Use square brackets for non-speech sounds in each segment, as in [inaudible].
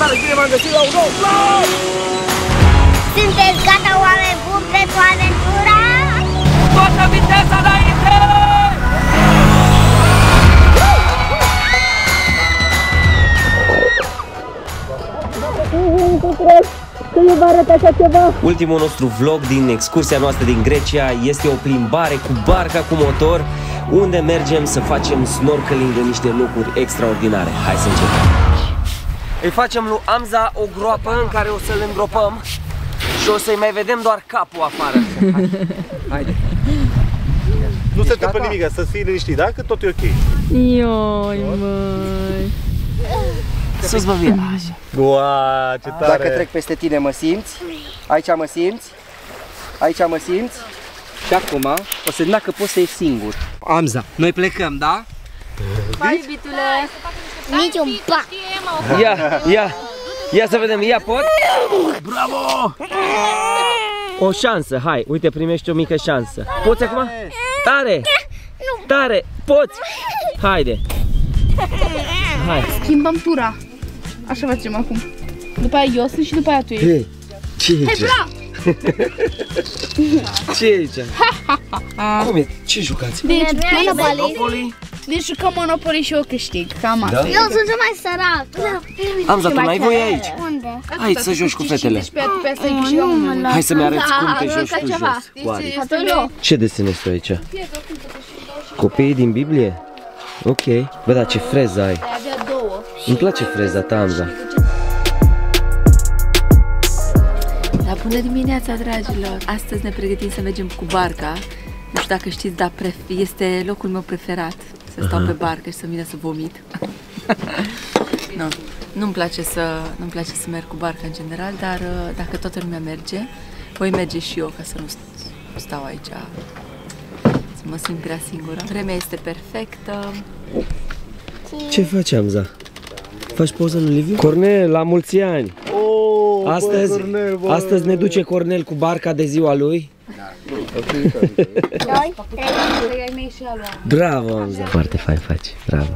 salutare, bine v-am găsit la un nou vlog! Sunteți gata, oameni buni, pentru aventura? Toată viteza înainte! Ultimul nostru vlog din excursia noastră din Grecia este o plimbare cu barca cu motor unde mergem să facem snorkeling în niște locuri extraordinare. Hai să începem! Îi facem lui Amza o groapă în care o să-l îngropăm și o să-i mai vedem doar capul afară. [laughs] Haide! Nu se întâmplă nimic, să fii liniștit, da? Că tot e ok. Ioi, măi. Sus vă vie! Așa. Ua, ce tare! Dacă trec peste tine mă simți, aici mă simți, aici mă simți și acum o să dacă poți să ieși singur. Amza, noi plecăm, da? Hai, iubitule. Nici un pac. Ia, ia, ia să vedem, ia pot? Bravo! O șansă, hai, uite, primești o mică șansă. Poți acum? Tare! Tare! Poți! Haide! Hai! Schimbăm tura. Așa facem acum. După aia eu sunt și după aia tu ești. Ce e Hai, aici? bra! Ce e aici? Cum e? Ce jucați? Deci, Monopoly. Monopoly? Deci jucăm Monopoly și eu câștig. Cam asta. Da? Eu sunt cel mai sărac. Amza, tu mai voi aici? Unde? Hai să joci cu fetele. Deci pe, pe asta îi câștigăm unul. Hai să-mi arăți Da, cum te arunca joci tu ceva. jos. Oare. Atunci, Ce desenezi tu aici? Copiii din Biblie? Ok. Bă, dar ce freză ai. avea două. Îmi place freza ta, Amza. La bună dimineața, dragilor! Astăzi ne pregătim să mergem cu barca. Nu știu dacă știți, dar pref- este locul meu preferat. Să stau pe barcă și să vină să vomit. [laughs] nu, nu-mi place să, nu-mi place să merg cu barca în general, dar uh, dacă toată lumea merge, voi merge și eu ca să nu st- stau aici să mă simt prea singură. Vremea este perfectă. Ce faci, Amza? Faci poză în Liviu? Cornel, la mulți ani! Oh, Astăzi, bă, Cornel, bă. astăzi ne duce Cornel cu barca de ziua lui. Doi, trei. Bravo, Amza! Foarte fain faci, bravo.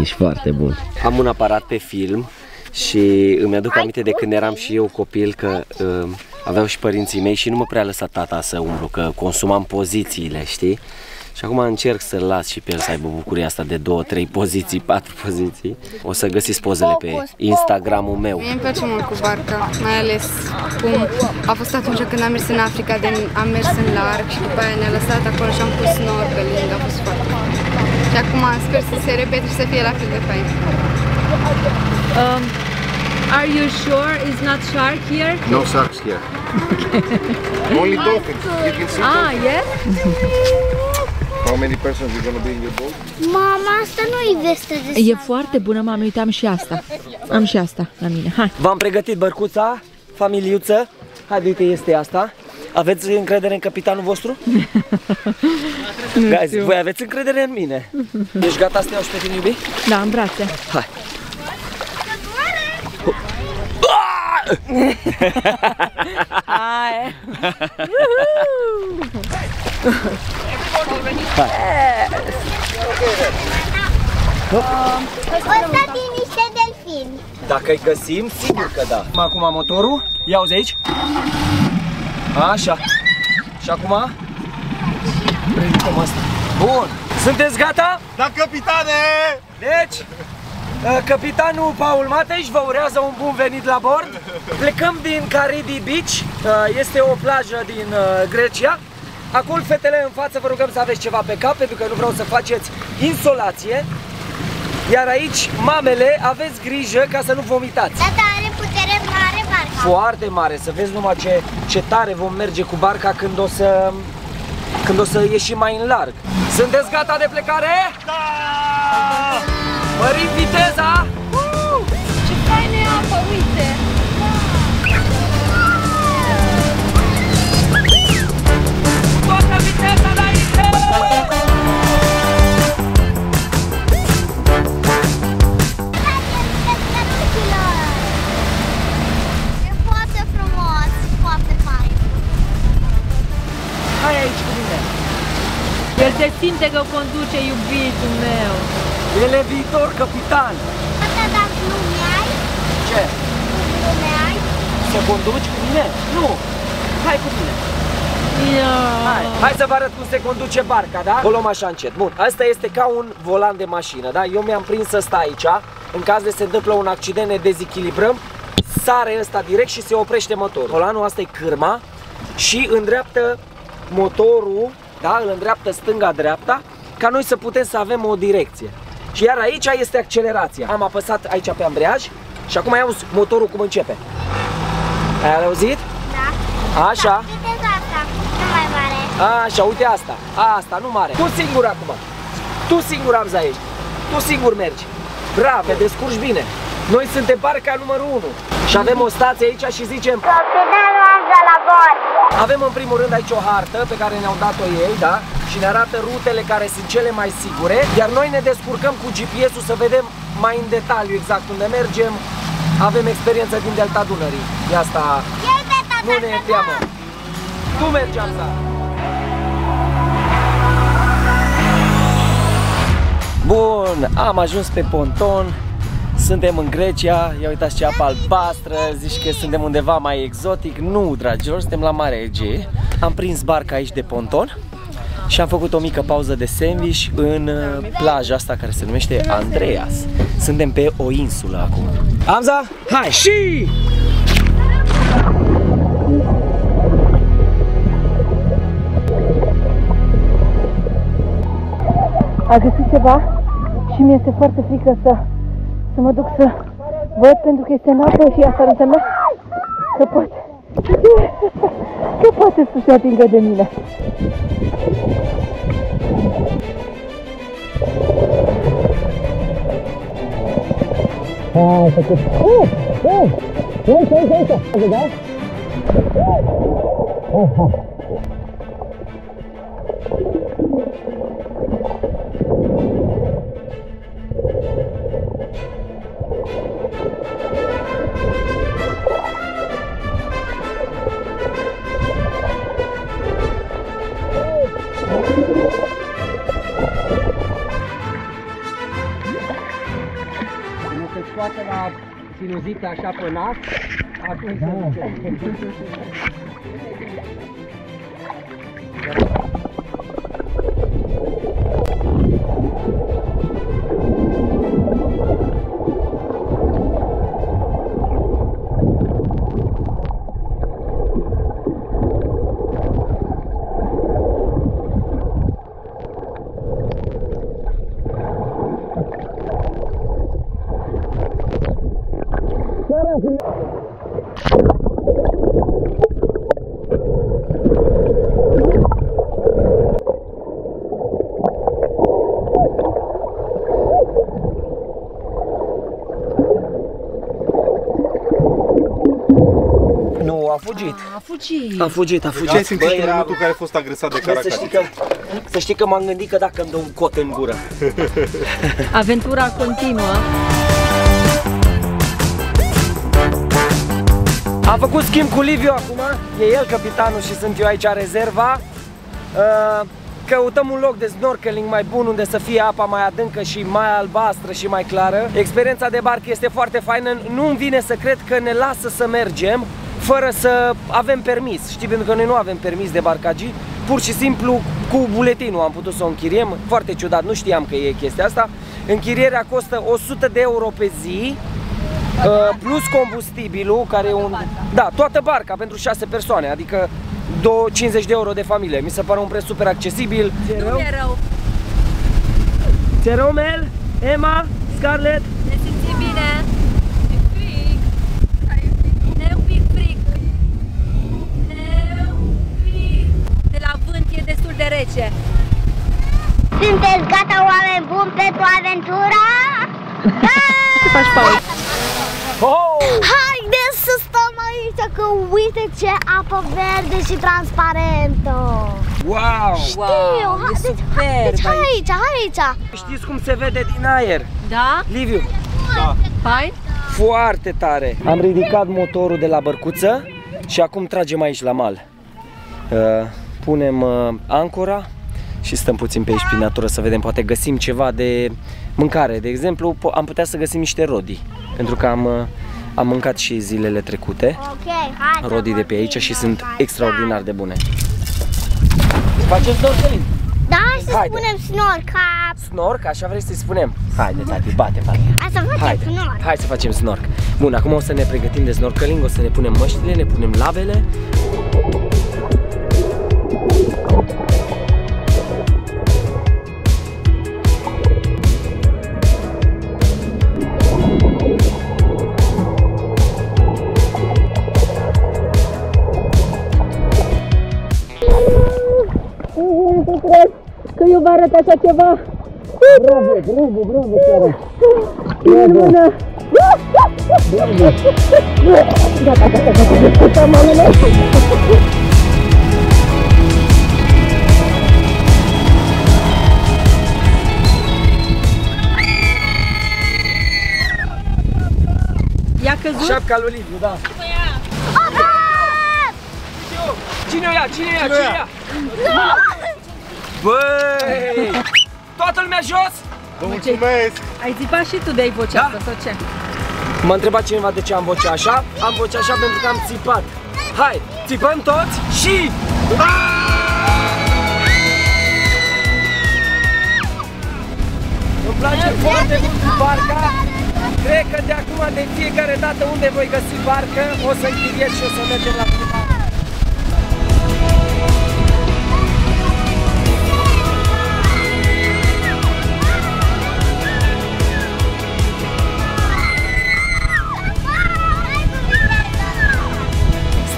Ești foarte bun. Am un aparat pe film și îmi aduc aminte de când eram și eu copil că uh, aveau și părinții mei și nu mă prea lăsa tata să umblu, că consumam pozițiile, știi? Și acum încerc să-l las și pe el să aibă bucuria asta de 2, 3 poziții, [laughs] 4 poziții. O să găsiți pozele pe Instagramul meu. Mie îmi place mult cu barca, mai ales cum a fost atunci când am mers în Africa, de am mers în larg și după aia ne-a lăsat acolo și am pus snorkeling, a fost foarte fain. Și acum sper să se repete și să fie la fel de fain. Um, are you sure it's not shark here? No sharks here. Only dolphins. You can see Ah, yes? How many persons are going to be in your boat. Mama, asta nu e vestă de E foarte bună, mami, uite, am și asta. Am și asta la mine. Hai! V-am pregătit bărcuța, familiuță. Haide, uite, este asta. Aveți încredere în capitanul vostru? [laughs] Guys, voi aveți încredere în mine. Ești gata să te iau și pe tine, iubi? Da, în brațe. Hai. [laughs] Hai! [laughs] Ăsta din niște delfini. Dacă îi găsim, sigur că da. Acum motorul, ia uzi aici. Așa. Și acum? Ridicăm asta. Bun. Sunteți gata? Da, capitane! Deci, uh, capitanul Paul Mateș vă urează un bun venit la bord. Plecăm din Caridi Beach, uh, este o plajă din uh, Grecia. Acum, fetele în față, vă rugăm să aveți ceva pe cap, pentru că nu vreau să faceți insolație. Iar aici, mamele, aveți grijă ca să nu vomitați. Tata are putere mare barca. Foarte mare, să vezi numai ce, ce tare vom merge cu barca când o să, când o să ieșim mai în larg. Sunteți gata de plecare? Da! Mărim viteza! Se simte că conduce iubitul meu. El e viitor capitan! Tata, dar glumeai? Ce? Să conduci cu mine? Nu! Hai cu mine! Hai, hai să vă arăt cum se conduce barca, da? O luăm așa încet. Bun, asta este ca un volan de mașină, da? Eu mi-am prins ăsta aici. În caz de se întâmplă un accident, ne dezechilibrăm. Sare ăsta direct și se oprește motorul. Volanul asta e cârma și îndreaptă motorul, da? Îl îndreaptă stânga-dreapta ca noi să putem să avem o direcție. Și iar aici este accelerația. Am apăsat aici pe ambreiaj și acum ai auzi motorul cum începe. Ai auzit? Da. Așa. Uite asta, nu mai mare. Așa, uite asta. Asta, nu mare. Tu singur acum. Tu singur am ești. Tu singur mergi. Bravo, te descurci bine. Noi suntem barca numărul 1 și avem o stație aici și zicem Capitanul Amza la bord. Avem în primul rând aici o hartă pe care ne-au dat-o ei, da? Și ne arată rutele care sunt cele mai sigure, iar noi ne descurcăm cu GPS-ul să vedem mai în detaliu exact unde mergem. Avem experiență din Delta Dunării. E asta, El de tata nu ne e teamă. Tu mergi, Amza. Bun, am ajuns pe ponton. Suntem în Grecia, ia uitați ce apă albastră, zici că suntem undeva mai exotic. Nu, dragilor, suntem la Marea Egee. Am prins barca aici de ponton și am făcut o mică pauză de sandwich în uh, plaja asta care se numește Andreas. Suntem pe o insulă acum. Amza, hai și... A găsit ceva și mi este foarte frică să, să mă duc să văd pentru că este în apă și asta ar însemna că poate, că poate să se atingă de mine. Nu sinuzită așa pe nas, atunci da. se duce. [laughs] a fugit. A fugit. A fugit, a fugit. Ce ați simțit Băi, în era- momentul în care a fost agresat de Bă, să știi caracat? că, să știi că m-am gândit că dacă îmi dă un cot în gură. [laughs] Aventura continuă. Am făcut schimb cu Liviu acum, e el capitanul și sunt eu aici rezerva. Uh, Căutăm un loc de snorkeling mai bun unde să fie apa mai adâncă și mai albastră și mai clară. Experiența de barcă este foarte faină, nu-mi vine să cred că ne lasă să mergem fără să avem permis. Știi, pentru că noi nu avem permis de barcagii, pur și simplu cu buletinul am putut să o închiriem, foarte ciudat, nu știam că e chestia asta. Închirierea costă 100 de euro pe zi, Uh, plus combustibilul, care e un... Da, toată barca pentru 6 persoane, adică două- 50 de euro de familie. Mi se pare un preț super accesibil. Ți-e Nu rău? e rău. Ți-e rău, Mel? Emma? Scarlett? Ne simțim bine. E fric. Ne e un pic fric. Ne e un pic. De la vânt e destul de rece. Sunteți gata, oameni buni, pentru aventura? Da! Faci pauză. Oh! Haideți să stăm aici, că uite ce apă verde și transparentă! Wow! Știu, e hai, deci, superb deci hai aici. aici, hai aici! Știți cum se vede din aer? Da? Liviu, Fain? foarte tare. Am ridicat motorul de la bărcuță și acum tragem aici la mal. Uh, punem uh, ancora și stăm puțin pe aici prin natură să vedem, poate găsim ceva de mâncare. De exemplu, po- am putea să găsim niște rodii, pentru că am, uh, Am mâncat și zilele trecute, Ok, hai să rodii de pe aici vorbim și sunt despre extraordinar de bune. Faceți snorkeling? Da, hai să Haide. spunem snorca. Snork, așa vrei să-i spunem? Haide, tati, bate, bate. Hai să facem Haide, snor. hai să facem snork. Bun, acum o să ne pregătim de snorkeling, o să ne punem măștile, ne punem lavele. Că eu vă arăt așa ceva. Bravo, bravo, bravo, chiar. În mână. Gata, gata, gata, discutăm, mamele. Căzut? Șapca lui Liviu, da. Cine o ia? Cine o ia? Cine o ia? Băi! Toată lumea jos? Vă mulțumesc! Ai țipat și tu de ai vocea Da. asta sau ce? M-a întrebat cineva de ce am vocea așa. Am vocea așa pentru că am țipat. Hai, țipăm toți și... Îmi place foarte mult cu barca. Cred că de acum, de fiecare dată unde voi găsi barcă, o să închiriez și o să mergem la plimbare.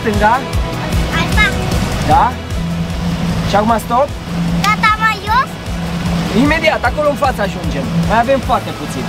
Stânga, Asta, da? Și acum stop. gata mai jos? Imediat, acolo în față ajungem. Mai avem foarte puțin.